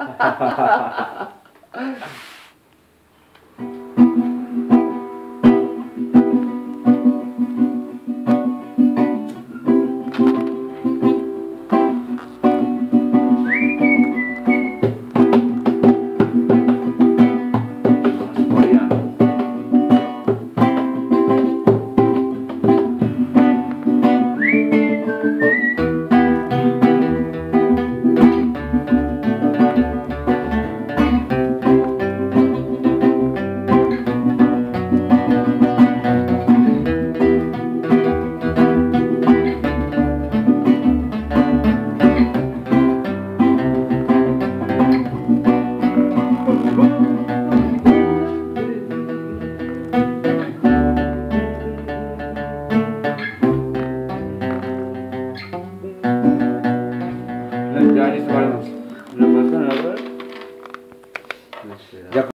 Ha ha ha ha ha. Gracias,